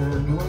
no